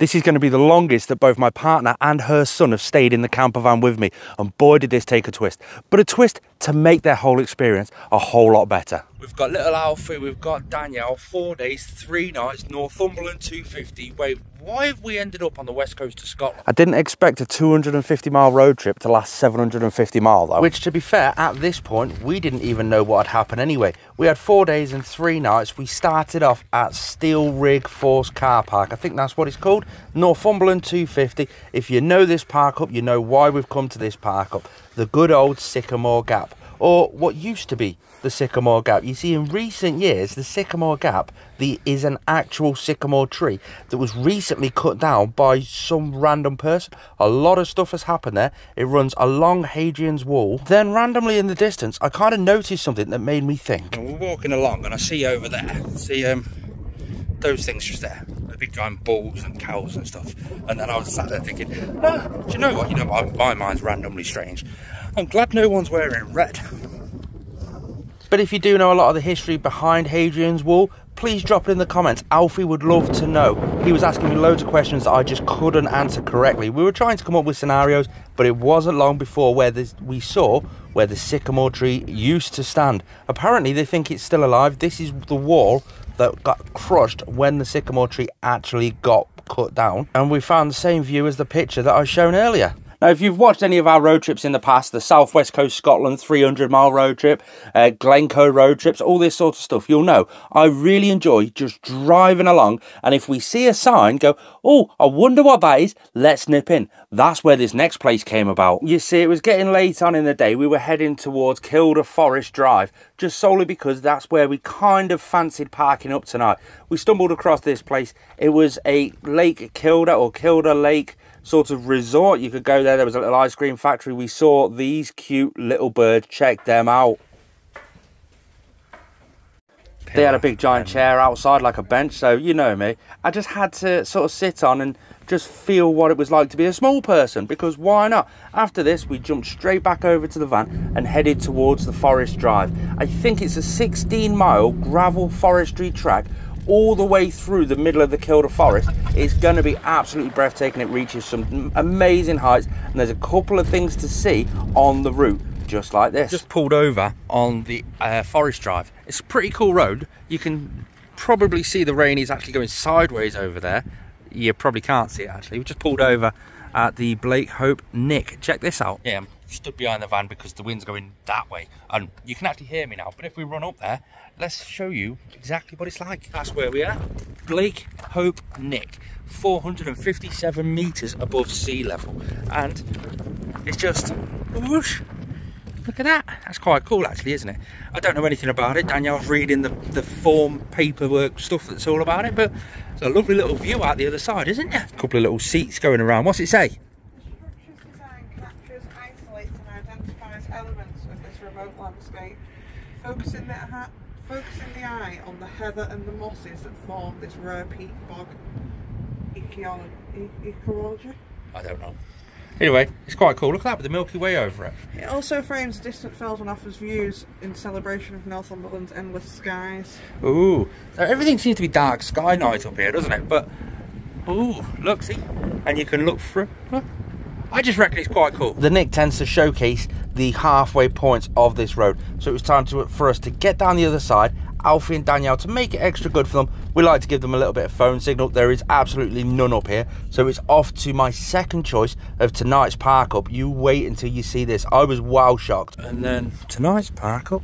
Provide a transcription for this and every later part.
This is going to be the longest that both my partner and her son have stayed in the camper van with me. And boy, did this take a twist. But a twist to make their whole experience a whole lot better. We've got little Alfie, we've got Danielle, four days, three nights, Northumberland 250. Wait, why have we ended up on the west coast of Scotland? I didn't expect a 250 mile road trip to last 750 mile though. Which to be fair, at this point, we didn't even know what had happened anyway. We had four days and three nights. We started off at Steel Rigg Force Car Park. I think that's what it's called. Northumberland 250. If you know this park up, you know why we've come to this park up. The good old Sycamore Gap or what used to be the Sycamore Gap. You see, in recent years, the Sycamore Gap the, is an actual sycamore tree that was recently cut down by some random person. A lot of stuff has happened there. It runs along Hadrian's Wall. Then randomly in the distance, I kind of noticed something that made me think. We're walking along and I see over there, see um, those things just there. The big giant bulls and cows and stuff. And then I was sat there thinking, no, do you know what? You know, my, my mind's randomly strange. I'm glad no one's wearing red. But if you do know a lot of the history behind Hadrian's Wall, please drop it in the comments. Alfie would love to know. He was asking me loads of questions that I just couldn't answer correctly. We were trying to come up with scenarios, but it wasn't long before where this, we saw where the sycamore tree used to stand. Apparently, they think it's still alive. This is the wall that got crushed when the sycamore tree actually got cut down. And we found the same view as the picture that I shown earlier. Now, if you've watched any of our road trips in the past, the Southwest Coast Scotland 300 mile road trip, uh, Glencoe road trips, all this sort of stuff, you'll know I really enjoy just driving along. And if we see a sign, go, oh, I wonder what that is, let's nip in. That's where this next place came about. You see, it was getting late on in the day. We were heading towards Kielder Forest Drive, just solely because that's where we kind of fancied parking up tonight. We stumbled across this place. It was a Lake Kielder or Kielder Lake sort of resort. You could go there. There was a little ice cream factory. We saw these cute little birds. Check them out. They had a big giant chair outside like a bench. So you know me. I just had to sort of sit on and just feel what it was like to be a small person because why not? After this, we jumped straight back over to the van and headed towards the Forest Drive. I think it's a 16 mile gravel forestry track all the way through the middle of the Kielder Forest. It's going to be absolutely breathtaking. It reaches some amazing heights and there's a couple of things to see on the route just like this. Just pulled over on the uh, Forest Drive. It's a pretty cool road. You can probably see the rain is actually going sideways over there. You probably can't see it actually. We just pulled over at the Blakehope Nick. Check this out. Yeah, I'm stood behind the van because the wind's going that way and you can actually hear me now. But if we run up there, let's show you exactly what it's like. That's where we are. Blake Hope Nick, 457 meters above sea level. And it's just whoosh. Look at that. That's quite cool actually, isn't it? I don't know anything about it. Danielle's reading the, the form paperwork stuff that's all about it, but it's a lovely little view out the other side, isn't it? A couple of little seats going around. What's it say? Focusing the, focusing the eye on the heather and the mosses that form this rare peat bog ecology. I don't know. Anyway, it's quite cool. Look at that with the Milky Way over it. It also frames distant fells and offers views in celebration of Northumberland's endless skies. Ooh, so everything seems to be dark sky night up here, doesn't it? But, ooh, look, see? And you can look through. Look. I just reckon it's quite cool. The Nick tends to showcase the halfway points of this road. So it was time to, for us to get down the other side. Alfie and Danielle, to make it extra good for them, we like to give them a little bit of phone signal. There is absolutely none up here. So it's off to my second choice of tonight's park up. You wait until you see this. I was wow shocked. And then tonight's park up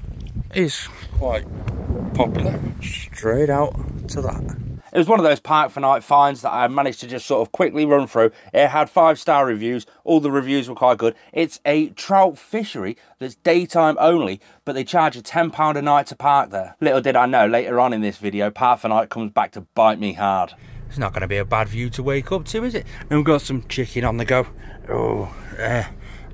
is quite popular. Straight out to that. It was one of those park for night finds that I managed to just sort of quickly run through. It had five star reviews. All the reviews were quite good. It's a trout fishery that's daytime only, but they charge you £10 a night to park there. Little did I know, later on in this video, park for night comes back to bite me hard. It's not going to be a bad view to wake up to, is it? And we've got some chicken on the go. Oh, uh,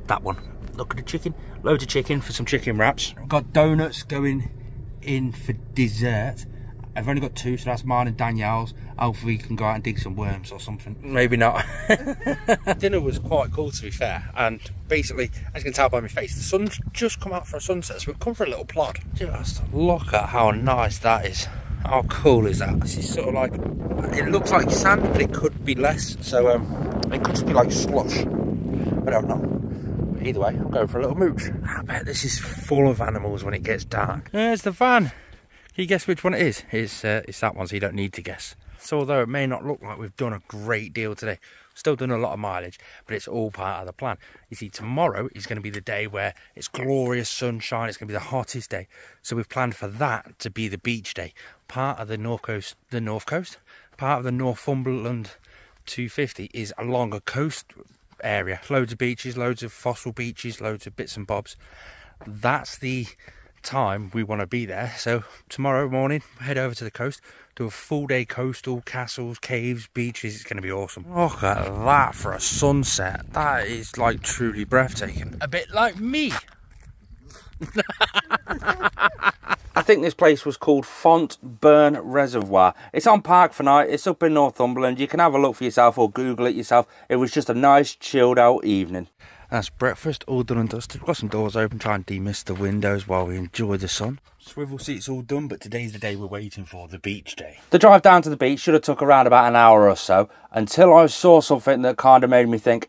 that one. Look at the chicken. Loads of chicken for some chicken wraps. We've got donuts going in for dessert. I've only got two, so that's mine and Danielle's. Hopefully, we can go out and dig some worms or something. Maybe not. Dinner was quite cool, to be fair. And basically, as you can tell by my face, the sun's just come out for a sunset, so we've come for a little plod. Just look at how nice that is. How cool is that? This is sort of like, it looks like sand, but it could be less. So um, it could just be like slush. I don't know. But either way, I'm going for a little mooch. I bet this is full of animals when it gets dark. There's the van. Can you guess which one it is? It's, uh, it's that one, so you don't need to guess. So although it may not look like we've done a great deal today, still done a lot of mileage, but it's all part of the plan. You see, tomorrow is going to be the day where it's glorious sunshine, it's going to be the hottest day. So we've planned for that to be the beach day. Part of the North Coast, the North Coast, part of the Northumberland 250 is along a coast area. Loads of beaches, loads of fossil beaches, loads of bits and bobs. That's the time we want to be there. So tomorrow morning, head over to the coast, do a full day coastal, castles, caves, beaches. It's going to be awesome. Look at that for a sunset. That is like truly breathtaking. A bit like me. I think this place was called Fontburn Reservoir. It's on Park for Night. It's up in Northumberland. You can have a look for yourself or Google it yourself. It was just a nice chilled out evening. That's breakfast, all done and dusted. We've got some doors open, try and demist the windows while we enjoy the sun. Swivel seats all done, but today's the day we're waiting for, the beach day. The drive down to the beach should have took around about an hour or so, until I saw something that kind of made me think,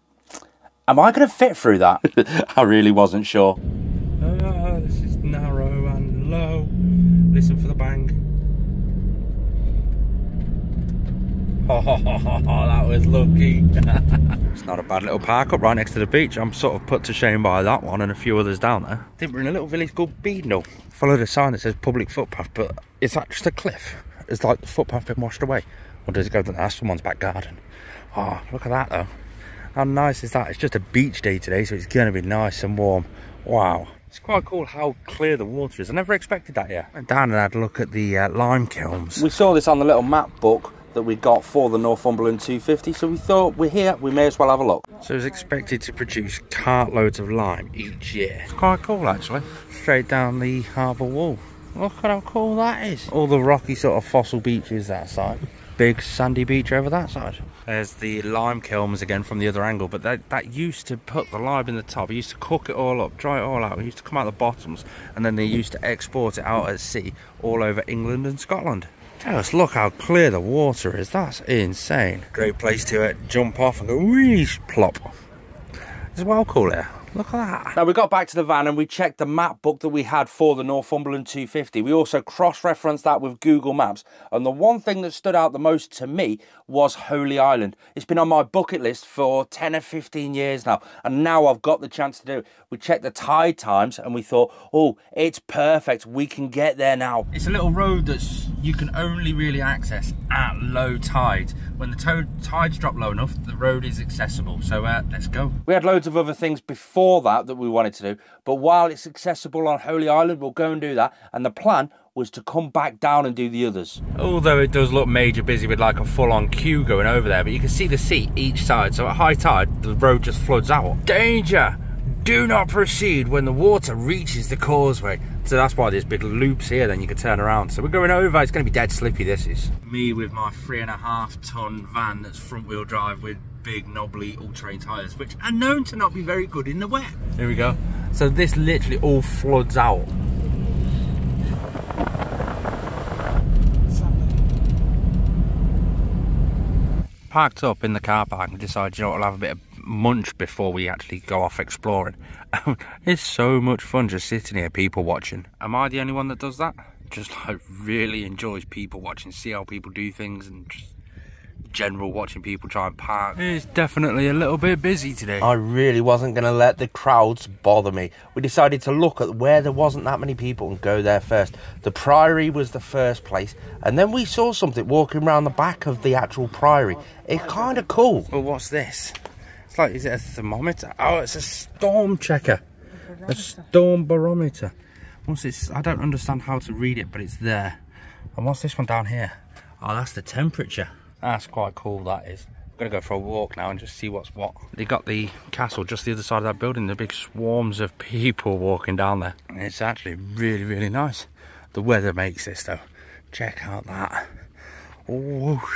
am I going to fit through that? I really wasn't sure. Uh, this is narrow and low. Listen for the bang. Oh, that was lucky. it's not a bad little park up right next to the beach. I'm sort of put to shame by that one and a few others down there. I think we're in a little village called Beadnell. Followed a sign that says public footpath, but is that just a cliff? Is like the footpath been washed away? Or does it go to that's someone's back garden? Oh, look at that though. How nice is that? It's just a beach day today, so it's going to be nice and warm. Wow. It's quite cool how clear the water is. I never expected that here. Went down and had a look at the uh, lime kilns. We saw this on the little map book that we got for the Northumberland 250 so we thought we're here we may as well have a look. So it's expected to produce cartloads of lime each year. It's quite cool actually. Straight down the harbour wall. Look at how cool that is. All the rocky sort of fossil beaches that side. Big sandy beach over that side. There's the lime kilns again from the other angle but that that used to put the lime in the top it used to cook it all up dry it all out. It used to come out the bottoms and then they used to export it out at sea all over england and scotland just look how clear the water is. That's insane. Great place to uh, jump off and go wheesh plop. It's well cool here. Look at that. Now we got back to the van and we checked the map book that we had for the Northumberland 250. We also cross-referenced that with Google Maps. And the one thing that stood out the most to me was Holy Island. It's been on my bucket list for 10 or 15 years now. And now I've got the chance to do it. We checked the tide times and we thought, oh, it's perfect. We can get there now. It's a little road that's you can only really access at low tide. When the tides drop low enough, the road is accessible. So uh, let's go. We had loads of other things before that that we wanted to do, but while it's accessible on Holy Island, we'll go and do that. And the plan was to come back down and do the others. Although it does look major busy with like a full-on queue going over there, but you can see the sea each side. So at high tide, the road just floods out. Danger! Do not proceed when the water reaches the causeway. So that's why there's big loops here, then you can turn around. So we're going over, it's going to be dead slippy, this is. Me with my three and a half ton van that's front wheel drive with big knobbly all-terrain tyres, which are known to not be very good in the wet. Here we go. So this literally all floods out. Parked up in the car park and decided, you know, I'll have a bit of munch before we actually go off exploring. it's so much fun just sitting here people watching. Am I the only one that does that? Just like really enjoys people watching, see how people do things and just general watching people try and park. It's definitely a little bit busy today. I really wasn't going to let the crowds bother me. We decided to look at where there wasn't that many people and go there first. The Priory was the first place, and then we saw something walking around the back of the actual Priory. It's kind of cool. Well, what's this? It's like, is it a thermometer? Oh, it's a storm checker. A storm barometer. What's this? I don't understand how to read it, but it's there. And what's this one down here? Oh, that's the temperature. That's quite cool, that is. I'm gonna go for a walk now and just see what's what. They got the castle just the other side of that building. The big swarms of people walking down there. It's actually really, really nice. The weather makes this though. Check out that. Oh,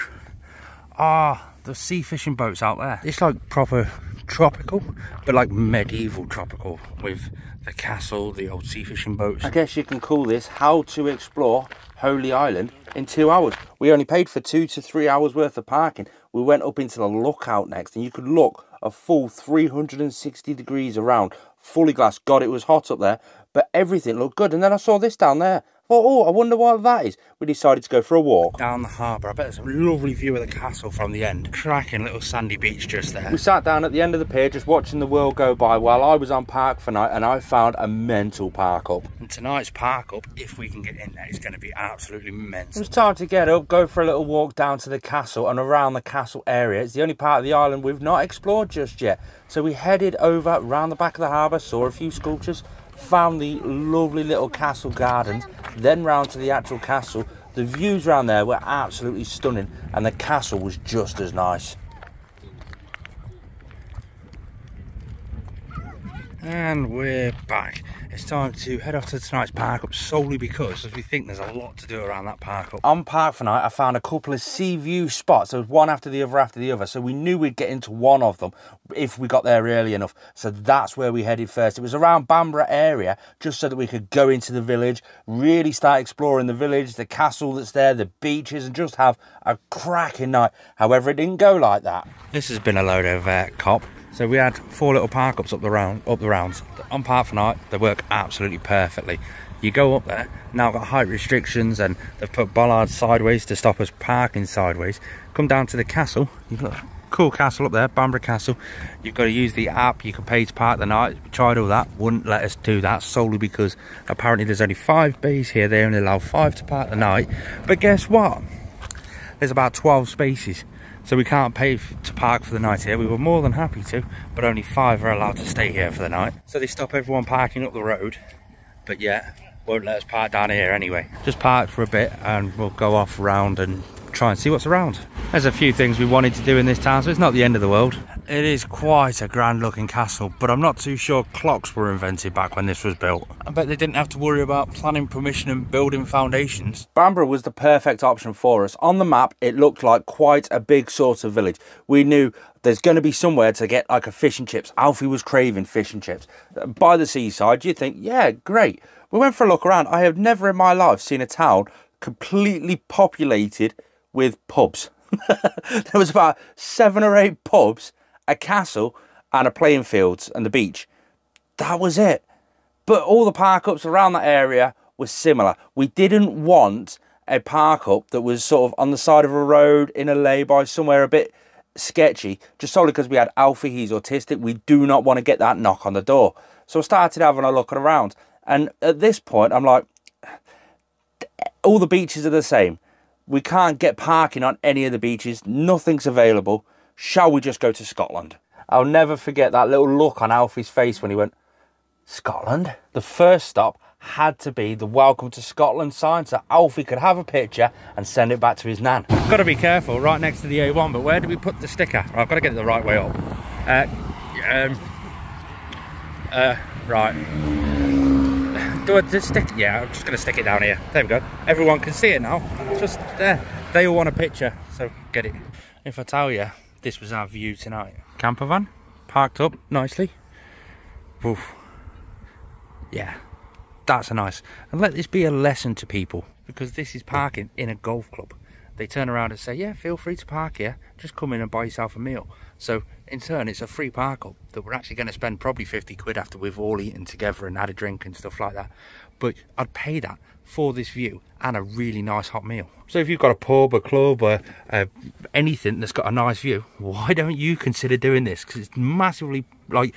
ah, the sea fishing boats out there. It's like proper tropical, but like medieval tropical with the castle, the old sea fishing boats. I guess you can call this how to explore Holy Island in two hours. We only paid for two to three hours worth of parking. We went up into the lookout next and you could look a full 360 degrees around, fully glass. God, it was hot up there, but everything looked good. And then I saw this down there thought, oh, I wonder what that is. We decided to go for a walk. Down the harbour. I bet there's a lovely view of the castle from the end. Cracking little sandy beach just there. We sat down at the end of the pier just watching the world go by while I was on park for night and I found a mental park up. And tonight's park up, if we can get in there, is going to be absolutely mental. It was time to get up, go for a little walk down to the castle and around the castle area. It's the only part of the island we've not explored just yet. So we headed over round the back of the harbour, saw a few sculptures, found the lovely little castle gardens, then round to the actual castle. The views around there were absolutely stunning, and the castle was just as nice. And we're back it's time to head off to tonight's park up solely because we think there's a lot to do around that park up. On park for night, I found a couple of sea view spots. There was one after the other after the other. So we knew we'd get into one of them if we got there early enough. So that's where we headed first. It was around Bamburgh area, just so that we could go into the village, really start exploring the village, the castle that's there, the beaches, and just have a cracking night. However, it didn't go like that. This has been a load of uh, cop. So we had four little park ups up the round, up the rounds. On Park for Night, they work absolutely perfectly. You go up there, now got height restrictions and they've put bollards sideways to stop us parking sideways. Come down to the castle, you've got a cool castle up there, Bamburgh Castle. You've got to use the app, you can pay to park the night. We tried all that, wouldn't let us do that solely because apparently there's only five bays here. They only allow five to park the night. But guess what? There's about 12 spaces. So we can't pay to park for the night here. We were more than happy to, but only five are allowed to stay here for the night. So they stop everyone parking up the road, but yeah, won't let us park down here anyway. Just park for a bit and we'll go off round and try and see what's around. There's a few things we wanted to do in this town, so it's not the end of the world. It is quite a grand looking castle, but I'm not too sure clocks were invented back when this was built. I bet they didn't have to worry about planning permission and building foundations. Bamburgh was the perfect option for us. On the map, it looked like quite a big sort of village. We knew there's going to be somewhere to get like a fish and chips. Alfie was craving fish and chips. By the seaside, you'd think, yeah, great. We went for a look around. I have never in my life seen a town completely populated with pubs. there was about seven or eight pubs, a castle, and a playing fields and the beach. That was it. But all the park ups around that area were similar. We didn't want a park up that was sort of on the side of a road in a lay-by somewhere a bit sketchy, just solely because we had Alfie, he's autistic. We do not want to get that knock on the door. So I started having a look around. And at this point, I'm like, all the beaches are the same. We can't get parking on any of the beaches. Nothing's available. Shall we just go to Scotland? I'll never forget that little look on Alfie's face when he went, Scotland? The first stop had to be the welcome to Scotland sign so Alfie could have a picture and send it back to his nan. Got to be careful right next to the A1, but where do we put the sticker? Right, I've got to get it the right way up. Uh, um, uh, right do I just stick? Yeah, I'm just going to stick it down here. There we go. Everyone can see it now. Just there. They all want a picture, so get it. If I tell you, this was our view tonight. Camper van, parked up nicely. Oof. Yeah, that's a nice. And let this be a lesson to people, because this is parking in a golf club. They turn around and say, yeah, feel free to park here. Just come in and buy yourself a meal. So in turn, it's a free park up that we're actually going to spend probably 50 quid after we've all eaten together and had a drink and stuff like that. But I'd pay that for this view and a really nice hot meal. So if you've got a pub, a club, or uh, anything that's got a nice view, why don't you consider doing this? Because it's massively, like,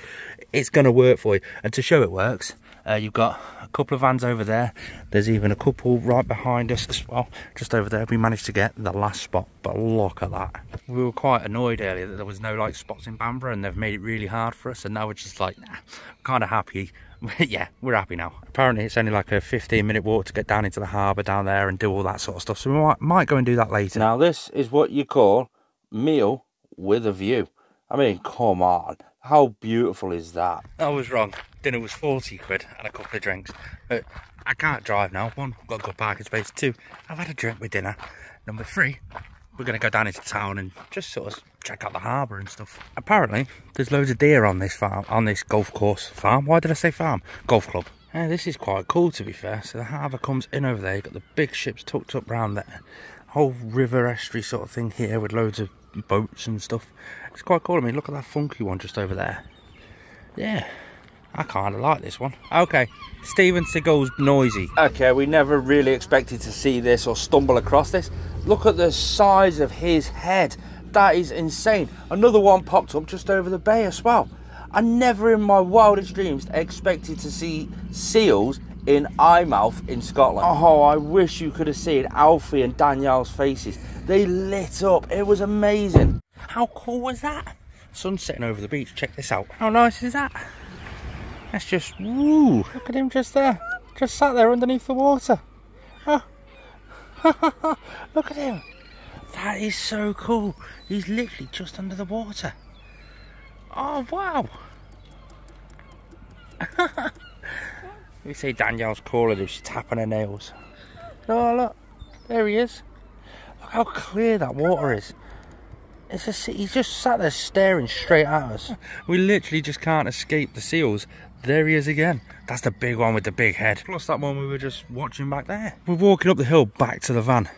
it's going to work for you. And to show it works, uh, you've got a couple of vans over there. There's even a couple right behind us as well. Just over there, we managed to get the last spot, but look at that. We were quite annoyed earlier that there was no like spots in Bamburgh and they've made it really hard for us. And now we're just like, nah, kind of happy. yeah, we're happy now. Apparently it's only like a 15 minute walk to get down into the harbour down there and do all that sort of stuff. So we might, might go and do that later. Now this is what you call meal with a view. I mean, come on. How beautiful is that? I was wrong. Dinner was 40 quid and a couple of drinks. But I can't drive now. One, I've got a good parking space. Two, I've had a drink with dinner. Number three, we're going to go down into town and just sort of check out the harbour and stuff. Apparently, there's loads of deer on this farm, on this golf course farm. Why did I say farm? Golf club. Yeah, this is quite cool to be fair. So the harbour comes in over there. You've got the big ships tucked up round there. Whole river estuary sort of thing here with loads of boats and stuff. It's quite cool. I mean, look at that funky one just over there. Yeah, I kind of like this one. Okay, Steven Seagal's noisy. Okay, we never really expected to see this or stumble across this. Look at the size of his head. That is insane. Another one popped up just over the bay as well. I never in my wildest dreams expected to see seals in Eyemouth in Scotland. Oh, I wish you could have seen Alfie and Danielle's faces. They lit up. It was amazing. How cool was that? Sun setting over the beach. Check this out. How nice is that? That's just, woo. Look at him just there. Just sat there underneath the water. Oh. Look at him. That is so cool. He's literally just under the water. Oh, wow. we see Danielle's calling him. She's tapping her nails. Oh, look. There he is. Look how clear that water is. It's a, he's just sat there staring straight at us. We literally just can't escape the seals. There he is again. That's the big one with the big head. Plus that one we were just watching back there. We're walking up the hill back to the van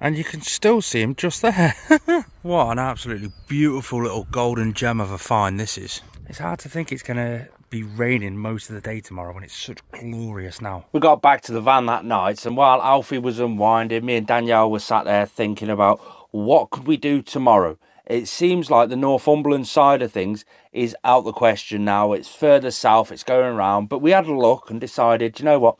and you can still see him just there. what an absolutely beautiful little golden gem of a find this is. It's hard to think it's going to be raining most of the day tomorrow when it's such glorious now. We got back to the van that night and while Alfie was unwinding, me and Danielle were sat there thinking about what could we do tomorrow. It seems like the Northumberland side of things is out the question now. It's further south, it's going around. But we had a look and decided, you know what?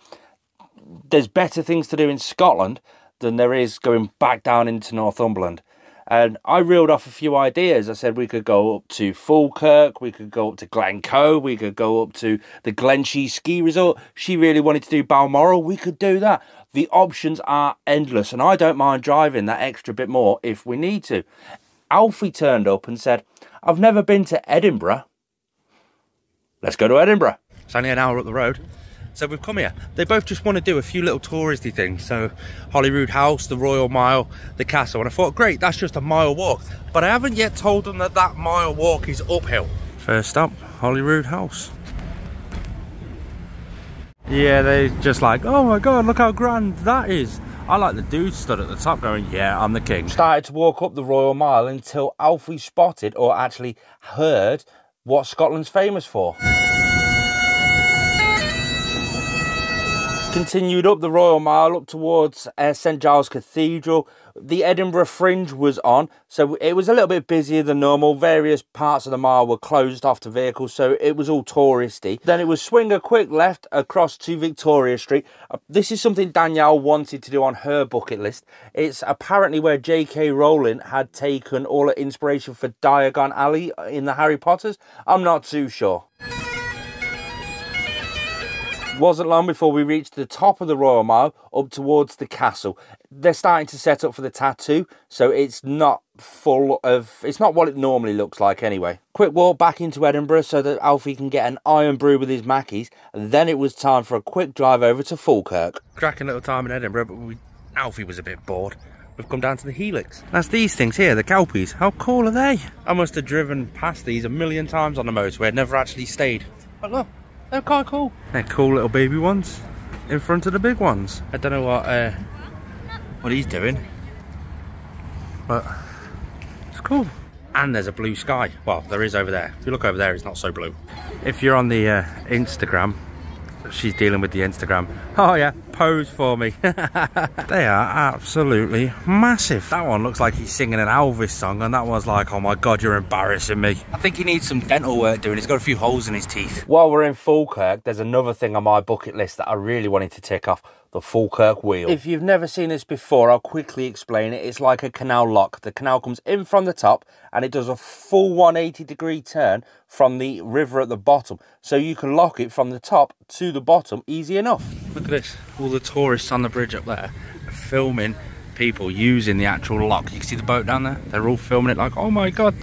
There's better things to do in Scotland than there is going back down into Northumberland. And I reeled off a few ideas. I said we could go up to Falkirk, we could go up to Glencoe, we could go up to the Glenshee Ski Resort. She really wanted to do Balmoral, we could do that. The options are endless, and I don't mind driving that extra bit more if we need to. Alfie turned up and said, I've never been to Edinburgh. Let's go to Edinburgh. It's only an hour up the road. So we've come here. They both just want to do a few little touristy things. So Holyrood House, the Royal Mile, the castle. And I thought, great, that's just a mile walk. But I haven't yet told them that that mile walk is uphill. First up, Holyrood House. Yeah, they just like, oh my God, look how grand that is. I like the dude stood at the top going, yeah, I'm the king. Started to walk up the Royal Mile until Alfie spotted or actually heard what Scotland's famous for. Continued up the Royal Mile up towards uh, St Giles Cathedral. The Edinburgh Fringe was on, so it was a little bit busier than normal. Various parts of the mile were closed off to vehicles, so it was all touristy. Then it was swing a quick left across to Victoria Street. Uh, this is something Danielle wanted to do on her bucket list. It's apparently where J.K. Rowling had taken all her inspiration for Diagon Alley in the Harry Potters. I'm not too sure. Wasn't long before we reached the top of the Royal Mile up towards the castle. They're starting to set up for the tattoo, so it's not full of, it's not what it normally looks like anyway. Quick walk back into Edinburgh so that Alfie can get an Irn-Bru with his Mackies, and then it was time for a quick drive over to Falkirk. Cracking little time in Edinburgh, but we, Alfie was a bit bored. We've come down to the Helix. That's these things here, the Kelpies. How cool are they? I must have driven past these a million times on the motorway, never actually stayed. But look, they're quite cool. They're cool little baby ones in front of the big ones. I don't know what uh, what he's doing, but it's cool. And there's a blue sky. Well, there is over there. If you look over there, it's not so blue. If you're on the uh, Instagram, she's dealing with the Instagram. Oh yeah, pose for me. they are absolutely massive. That one looks like he's singing an Elvis song and that one's like, oh my God, you're embarrassing me. I think he needs some dental work doing. He's got a few holes in his teeth. While we're in Falkirk, there's another thing on my bucket list that I really wanted to tick off the Falkirk wheel. If you've never seen this before, I'll quickly explain it. It's like a canal lock. The canal comes in from the top and it does a full 180 degree turn from the river at the bottom. So you can lock it from the top to the bottom easy enough. Look at this, all the tourists on the bridge up there filming people using the actual lock. You can see the boat down there. They're all filming it like, oh my God,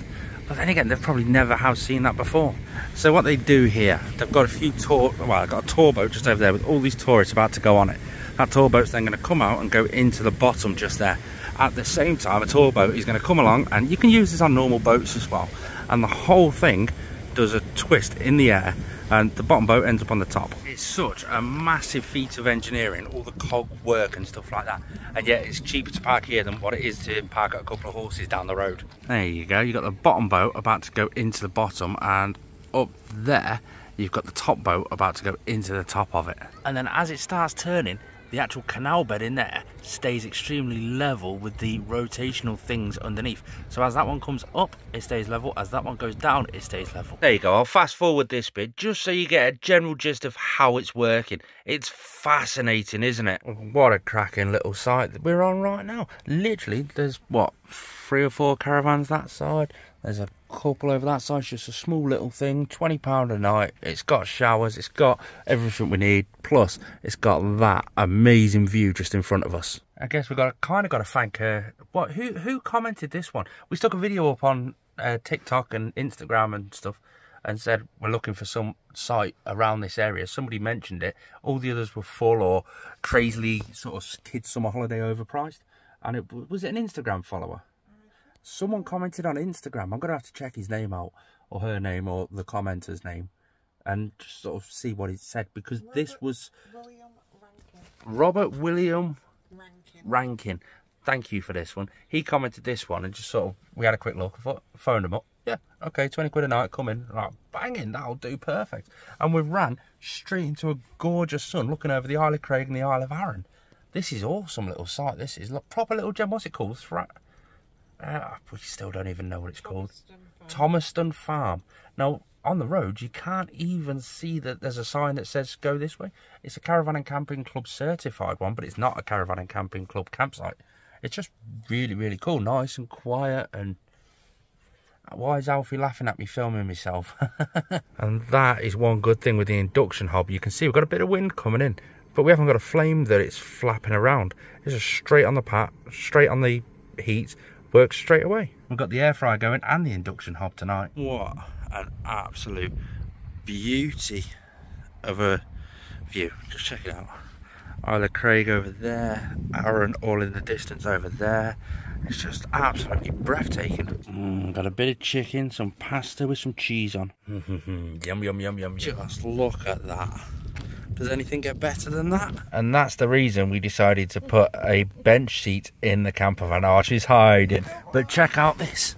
But then again, they've probably never have seen that before. So what they do here, they've got a few tour, well, they've got a tour boat just over there with all these tourists about to go on it. That tour boat's then going to come out and go into the bottom just there. At the same time, a tour boat is going to come along, and you can use this on normal boats as well. And the whole thing does a twist in the air and the bottom boat ends up on the top. It's such a massive feat of engineering, all the cog work and stuff like that, and yet it's cheaper to park here than what it is to park a couple of horses down the road. There you go, you've got the bottom boat about to go into the bottom, and up there, you've got the top boat about to go into the top of it. And then as it starts turning, the actual canal bed in there stays extremely level with the rotational things underneath. So as that one comes up, it stays level. As that one goes down, it stays level. There you go. I'll fast forward this bit just so you get a general gist of how it's working. It's fascinating, isn't it? Oh, what a cracking little site that we're on right now. Literally, there's what, three or four caravans that side. There's a couple over that side, it's just a small little thing, £20 a night. It's got showers, it's got everything we need, plus it's got that amazing view just in front of us. I guess we've got kind of got to thank uh, what who who commented this one? We stuck a video up on uh, TikTok and Instagram and stuff and said we're looking for some site around this area. Somebody mentioned it. All the others were full or crazily sort of kids summer holiday overpriced. And it was it an Instagram follower? Someone commented on Instagram. I'm gonna have to check his name out, or her name, or the commenter's name, and just sort of see what he said because Robert this was William Rankin. Robert William Rankin. Rankin. Thank you for this one. He commented this one and just sort of we had a quick look. I thought, phoned him up. Yeah, okay, 20 quid a night, come in. Like, banging, that'll do perfect. And we ran straight into a gorgeous sun looking over the Ailsa Craig and the Isle of Arran. This is awesome little site. This is like proper little gem. What's it called? Thra uh, we still don't even know what it's called. Thomaston Farm. Now, on the road, you can't even see that there's a sign that says go this way. It's a Caravan and Camping Club certified one, but it's not a Caravan and Camping Club campsite. It's just really, really cool. Nice and quiet and... Why is Alfie laughing at me filming myself? and that is one good thing with the induction hob. You can see we've got a bit of wind coming in, but we haven't got a flame that it's flapping around. It's just straight on the pat, straight on the heat, works straight away. We've got the air fryer going and the induction hob tonight. What an absolute beauty of a view. Just check it out. Ailsa Craig over there, Arran all in the distance over there. It's just absolutely breathtaking. Mm, got a bit of chicken, some pasta with some cheese on. yum, yum, yum, yum, yum. Just look at that. Does anything get better than that? And that's the reason we decided to put a bench seat in the camper van. Archie's hiding. But check out this.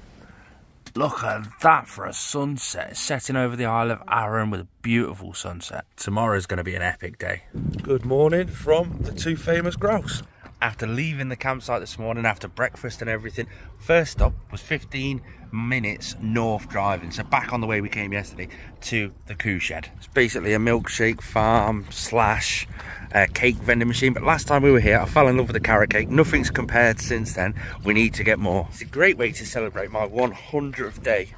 Look at that for a sunset. Setting over the Isle of Arran with a beautiful sunset. Tomorrow's going to be an epic day. Good morning from the two famous grouse after leaving the campsite this morning after breakfast and everything first stop was 15 minutes north driving. So back on the way we came yesterday to the coo shed. It's basically a milkshake farm slash uh, cake vending machine. But last time we were here i fell in love with the carrot cake. Nothing's compared since then. We need to get more. It's a great way to celebrate my 100th day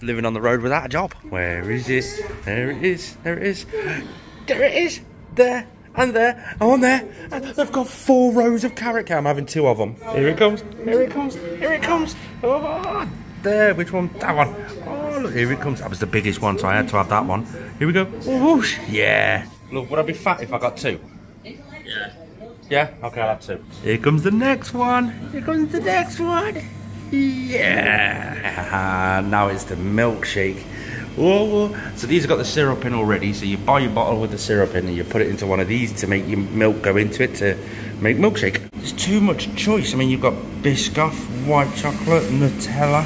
living on the road without a job. Where is it there it is. There it is. There it is. There and there, oh, and there. And they've got four rows of carrot cake. I'm having two of them. Here it comes, here it comes, here it comes. Oh, there, which one? That one. Oh, look, here it comes. That was the biggest one, so I had to have that one. Here we go. Whoosh. Yeah. Look, would I be fat if I got two? Yeah. Yeah? Okay, I'll have two. Here comes the next one. Here comes the next one. Yeah. now it's the milkshake. Whoa, whoa. So these have got the syrup in already. So you buy your bottle with the syrup in and you put it into one of these to make your milk go into it to make milkshake. There's too much choice. I mean, you've got Biscoff, white chocolate, Nutella,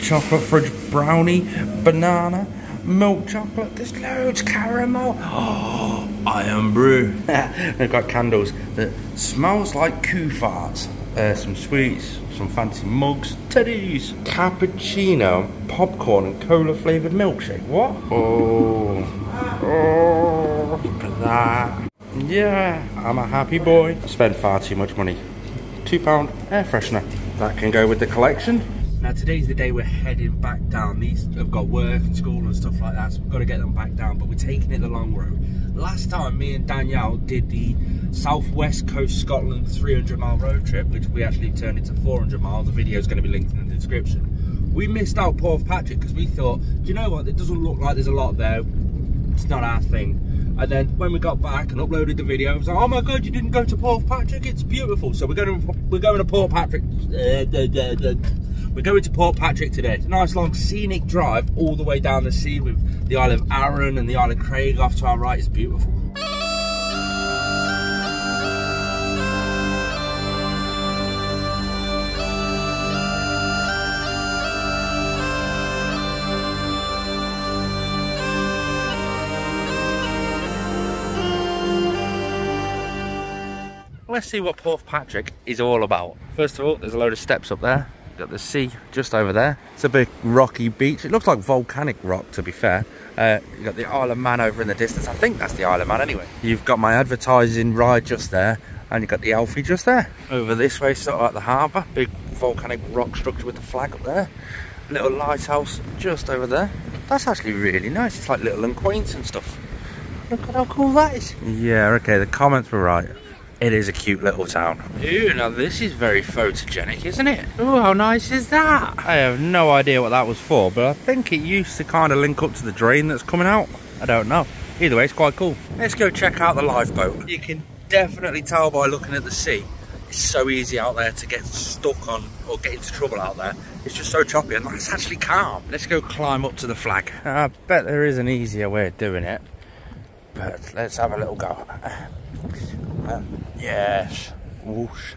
chocolate fudge brownie, banana, milk chocolate. There's loads, caramel. Oh, Irn-Bru. They've got candles that smells like coo farts. Uh, some sweets, some fancy mugs, teddies, cappuccino, popcorn and cola flavoured milkshake. What? Oh, oh, look at that. Yeah, I'm a happy boy. Spend far too much money. Two pound air freshener. That can go with the collection. Now today's the day we're heading back down. These have got work and school and stuff like that, so we've got to get them back down, but we're taking it the long road. Last time me and Danielle did the Southwest Coast Scotland 300 mile road trip, which we actually turned into 400 miles. The video is going to be linked in the description. We missed out Portpatrick because we thought, do you know what? It doesn't look like there's a lot there. It's not our thing. And then when we got back and uploaded the video, I was like, oh my god, you didn't go to Portpatrick? It's beautiful. So we're going to we're going to Portpatrick. We're going to Portpatrick today. It's a nice long scenic drive all the way down the sea with the Isle of Arran and the Ailsa Craig off to our right. It's beautiful. let's see what Portpatrick is all about. First of all, there's a load of steps up there. Got the sea just over there. It's a big rocky beach. It looks like volcanic rock, to be fair. Uh, you've got the Isle of Man over in the distance. I think that's the Isle of Man anyway. You've got my advertising ride just there. And you've got the Alfie just there. Over this way, sort of at the harbour. Big volcanic rock structure with the flag up there. Little lighthouse just over there. That's actually really nice. It's like little and quaint and stuff. Look at how cool that is. Yeah, okay, the comments were right. It is a cute little town. Ooh, now this is very photogenic, isn't it? Oh, how nice is that? I have no idea what that was for, but I think it used to kind of link up to the drain that's coming out. I don't know. Either way, it's quite cool. Let's go check out the lifeboat. You can definitely tell by looking at the sea, it's so easy out there to get stuck on or get into trouble out there. It's just so choppy and it's actually calm. Let's go climb up to the flag. I bet there is an easier way of doing it, but let's have a little go. Um, yes. Whoosh.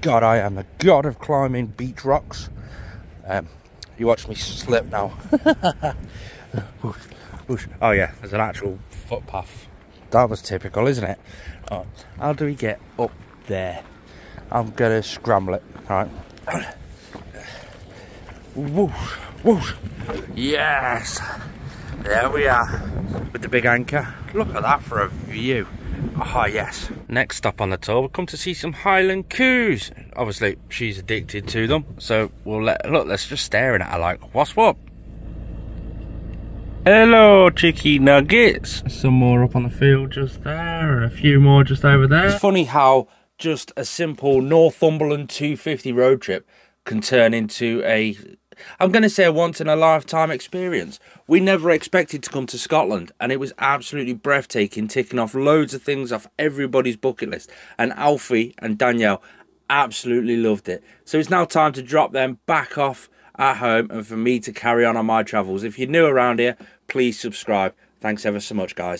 God, I am the god of climbing beach rocks. Um, you watch me slip now. whoosh, whoosh. Oh yeah, there's an actual footpath. That was typical, isn't it? Oh, how do we get up there? I'm gonna scramble it. All right. Whoosh, whoosh. Yes. There we are with the big anchor. Look at that for a view. Ah, yes. Next stop on the tour, we'll come to see some Highland coos. Obviously, she's addicted to them, so we'll let look. Let's just staring at her like, what's what? Hello, chicky nuggets. Some more up on the field just there, and a few more just over there. It's funny how just a simple Northumberland 250 road trip can turn into a I'm going to say a once in a lifetime experience. We never expected to come to Scotland, and it was absolutely breathtaking, ticking off loads of things off everybody's bucket list. And Alfie and Danielle absolutely loved it. So it's now time to drop them back off at home and for me to carry on on my travels. If you're new around here, please subscribe. Thanks ever so much, guys.